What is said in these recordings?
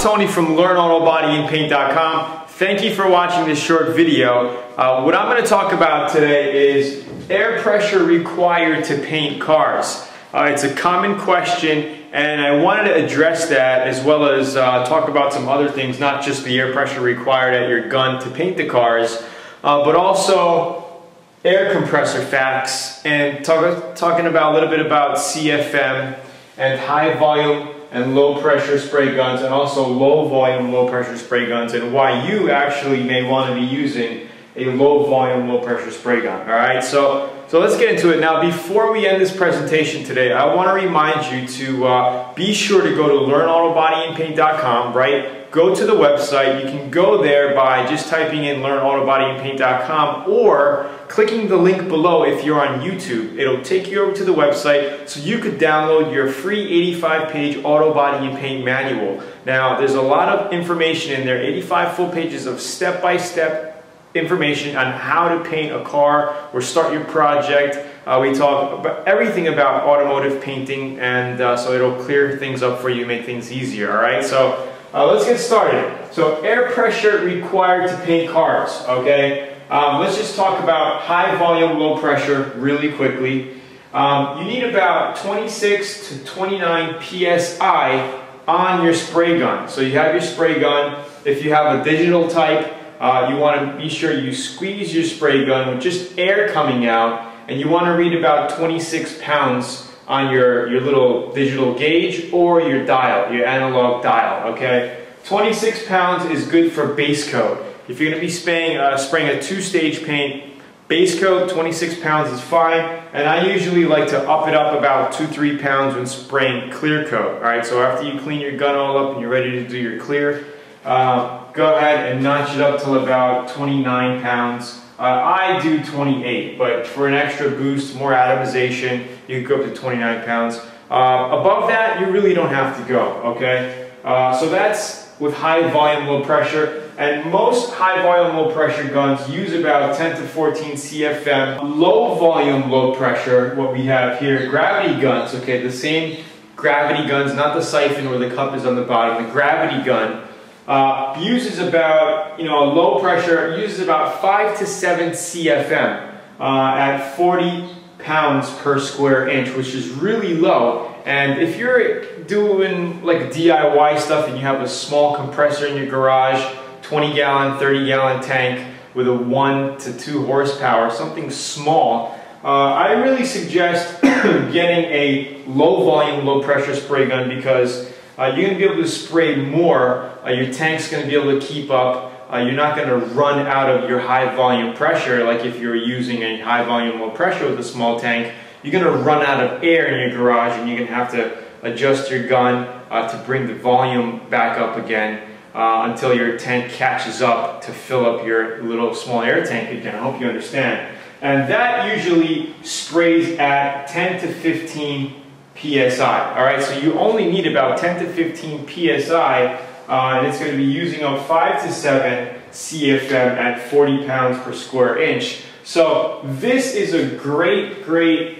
Tony from LearnAutoBodyAndPaint.com. Thank you for watching this short video. Uh, what I'm going to talk about today is air pressure required to paint cars. Uh, it's a common question and I wanted to address that as well as uh, talk about some other things, not just the air pressure required at your gun to paint the cars, uh, but also air compressor facts and talk, talking about a little bit about CFM and high volume and low pressure spray guns and also low volume low pressure spray guns and why you actually may want to be using a low volume low pressure spray gun all right? So so let's get into it. Now before we end this presentation today I want to remind you to uh, be sure to go to learnautobodyandpaint.com right go to the website you can go there by just typing in learnautobodyandpaint.com or clicking the link below if you're on YouTube. It'll take you over to the website so you could download your free 85 page auto body and paint manual. Now there's a lot of information in there, 85 full pages of step by step information on how to paint a car or start your project. Uh, we talk about everything about automotive painting and uh, so it'll clear things up for you, make things easier, all right? So uh, let's get started. So air pressure required to paint cars, okay? Um, let's just talk about high volume, low pressure really quickly. Um, you need about 26 to 29 psi on your spray gun. So you have your spray gun. If you have a digital type, uh, you want to be sure you squeeze your spray gun with just air coming out and you want to read about 26 pounds on your, your little digital gauge or your dial, your analog dial, okay? 26 pounds is good for base coat. If you're to be spraying, uh, spraying a two-stage paint, base coat, 26 pounds is fine. And I usually like to up it up about two, three pounds when spraying clear coat. All right, so after you clean your gun all up and you're ready to do your clear, uh, go ahead and notch it up till about 29 pounds. Uh, I do 28, but for an extra boost, more atomization, you can go up to 29 pounds. Uh, above that, you really don't have to go, okay? Uh, so that's with high volume, low pressure. And most high volume, low pressure guns use about 10 to 14 CFM. Low volume, low pressure, what we have here, gravity guns, okay, the same gravity guns, not the siphon where the cup is on the bottom, the gravity gun, uh, uses about, you know, low pressure, uses about 5 to 7 CFM uh, at 40 pounds per square inch, which is really low. And if you're doing like DIY stuff and you have a small compressor in your garage, 20 gallon, 30 gallon tank with a 1 to 2 horsepower, something small, uh, I really suggest getting a low volume, low pressure spray gun because uh, you're going to be able to spray more. Uh, your tank's going to be able to keep up. Uh, you're not going to run out of your high volume pressure like if you're using a high volume, low pressure with a small tank. You're going to run out of air in your garage and you're going to have to adjust your gun uh, to bring the volume back up again uh, until your tank catches up to fill up your little small air tank again. I hope you understand. And that usually sprays at 10 to 15 psi. All right, so you only need about 10 to 15 psi, uh, and it's going to be using up 5 to 7 CFM at 40 pounds per square inch. So this is a great, great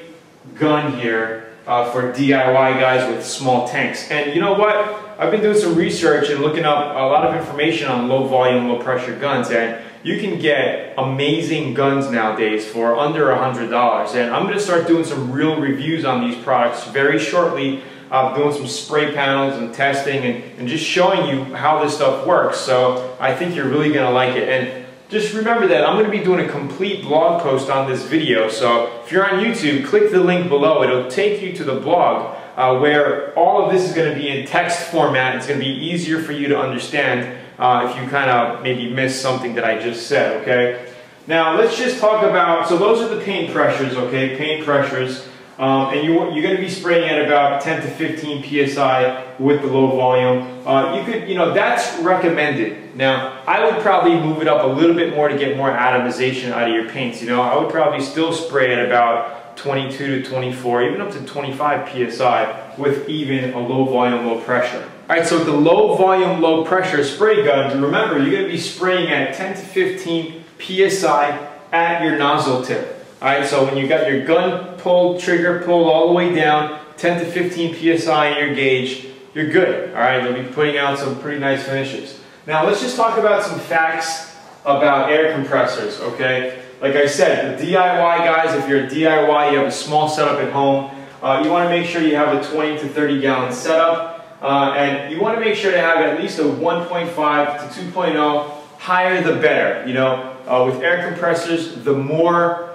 gun here uh, for DIY guys with small tanks. And you know what? I've been doing some research and looking up a lot of information on low volume, low pressure guns and you can get amazing guns nowadays for under $100. And I'm going to start doing some real reviews on these products very shortly. I'm doing some spray panels and testing and, and just showing you how this stuff works. So I think you're really going to like it. And just remember that I'm going to be doing a complete blog post on this video. So if you're on YouTube, click the link below. It'll take you to the blog uh, where all of this is going to be in text format. It's going to be easier for you to understand uh, if you kind of maybe miss something that I just said, okay? Now let's just talk about, so those are the paint pressures, okay? Paint pressures. Um, and you, you're going to be spraying at about 10 to 15 psi with the low volume. Uh, you could, you know, that's recommended. Now, I would probably move it up a little bit more to get more atomization out of your paints. You know, I would probably still spray at about 22 to 24, even up to 25 psi with even a low volume, low pressure. All right, so with the low volume, low pressure spray gun, remember you're going to be spraying at 10 to 15 psi at your nozzle tip. Alright, so when you got your gun pulled, trigger pulled all the way down, 10 to 15 psi in your gauge, you're good, all right? You'll be putting out some pretty nice finishes. Now let's just talk about some facts about air compressors, okay? Like I said, the DIY guys, if you're a DIY, you have a small setup at home, uh, you want to make sure you have a 20 to 30 gallon setup, uh, and you want to make sure to have at least a 1.5 to 2.0, higher the better. You know, uh, with air compressors, the more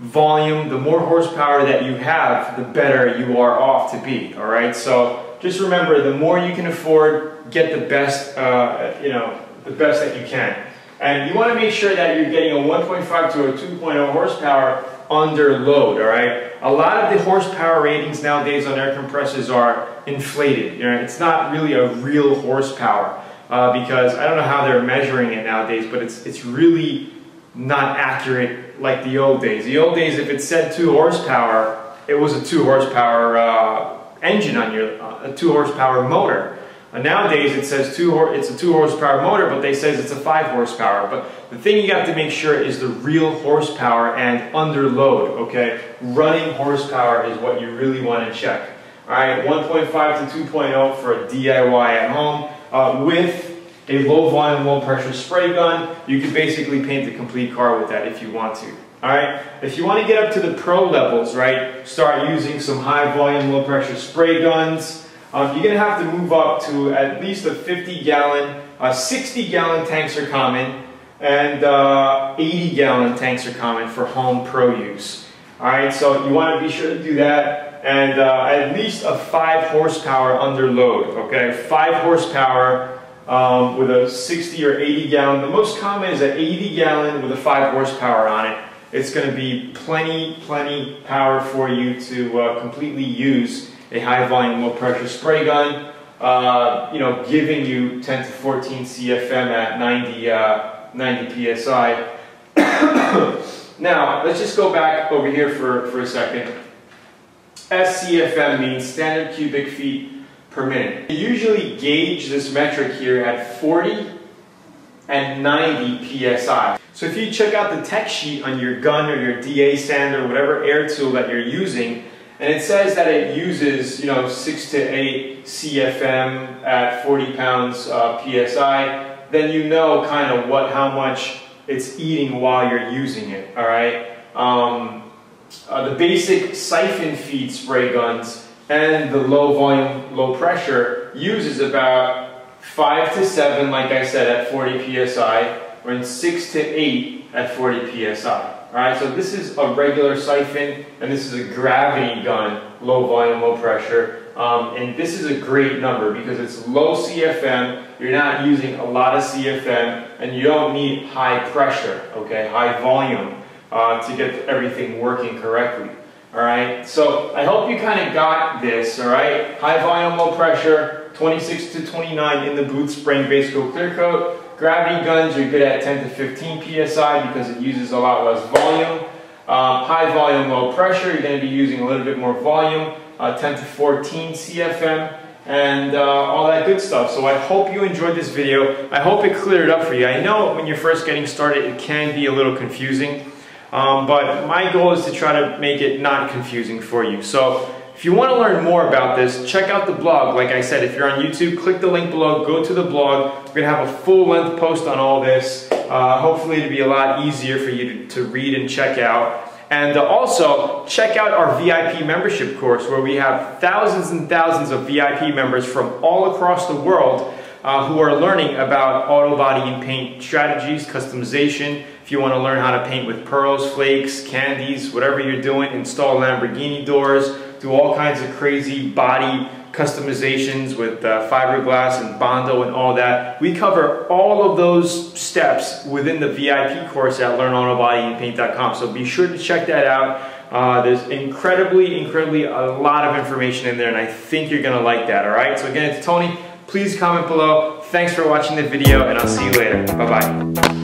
volume, the more horsepower that you have, the better you are off to be, all right? So just remember, the more you can afford, get the best, uh, you know, the best that you can. And you want to make sure that you're getting a 1.5 to a 2.0 horsepower under load, all right? A lot of the horsepower ratings nowadays on air compressors are inflated. You know, it's not really a real horsepower uh, because I don't know how they're measuring it nowadays, but it's, it's really not accurate like the old days. The old days, if it said 2 horsepower, it was a 2 horsepower uh, engine on your, uh, a 2 horsepower motor. Uh, nowadays it says two it's a 2 horsepower motor, but they says it's a 5 horsepower. But the thing you have to make sure is the real horsepower and under load, okay? Running horsepower is what you really want to check. Alright, 1.5 to 2.0 for a DIY at home uh, with a low volume, low pressure spray gun. You can basically paint the complete car with that if you want to. Alright, if you want to get up to the pro levels, right, start using some high volume, low pressure spray guns. Um, you're going to have to move up to at least a 50 gallon, uh, 60 gallon tanks are common, and uh, 80 gallon tanks are common for home pro use. Alright, so you want to be sure to do that, and uh, at least a 5 horsepower under load, okay? 5 horsepower um, with a 60 or 80 gallon. The most common is an 80 gallon with a 5 horsepower on it. It's going to be plenty, plenty power for you to uh, completely use a high volume, low pressure spray gun, uh, you know, giving you 10 to 14 CFM at 90, uh, 90 PSI. now, let's just go back over here for, for a second. SCFM means standard cubic feet per minute. We usually gauge this metric here at 40 and 90 PSI. So if you check out the tech sheet on your gun or your DA sander, or whatever air tool that you're using, and it says that it uses, you know, 6 to 8 CFM at 40 pounds uh, PSI, then you know kind of what, how much it's eating while you're using it, all right? Um, uh, the basic siphon feed spray guns and the low volume, low pressure uses about 5 to 7, like I said, at 40 psi, or in 6 to 8 at 40 psi. Alright, so this is a regular siphon, and this is a gravity gun, low volume, low pressure. Um, and this is a great number because it's low CFM, you're not using a lot of CFM, and you don't need high pressure, okay, high volume uh, to get everything working correctly. Alright, so I hope you kind of got this, alright? High volume, low pressure, 26 to 29 in the boot spring base coat clear coat. Gravity guns, you're good at 10 to 15 PSI because it uses a lot less volume. Um, high volume, low pressure, you're going to be using a little bit more volume, uh, 10 to 14 CFM, and uh, all that good stuff. So I hope you enjoyed this video. I hope it cleared up for you. I know when you're first getting started, it can be a little confusing. Um, but my goal is to try to make it not confusing for you. So if you want to learn more about this, check out the blog. Like I said, if you're on YouTube, click the link below, go to the blog. We're going to have a full-length post on all this. Uh, hopefully it'll be a lot easier for you to, to read and check out. And uh, also, check out our VIP membership course where we have thousands and thousands of VIP members from all across the world uh, who are learning about auto body and paint strategies, customization. If you want to learn how to paint with pearls, flakes, candies, whatever you're doing, install Lamborghini doors, do all kinds of crazy body customizations with uh, fiberglass and Bondo and all that. We cover all of those steps within the VIP course at learnautobodyandpaint.com. So be sure to check that out. Uh, there's incredibly, incredibly a lot of information in there and I think you're to like that, all right? So again, it's Tony please comment below. Thanks for watching the video and I'll see you later. Bye-bye.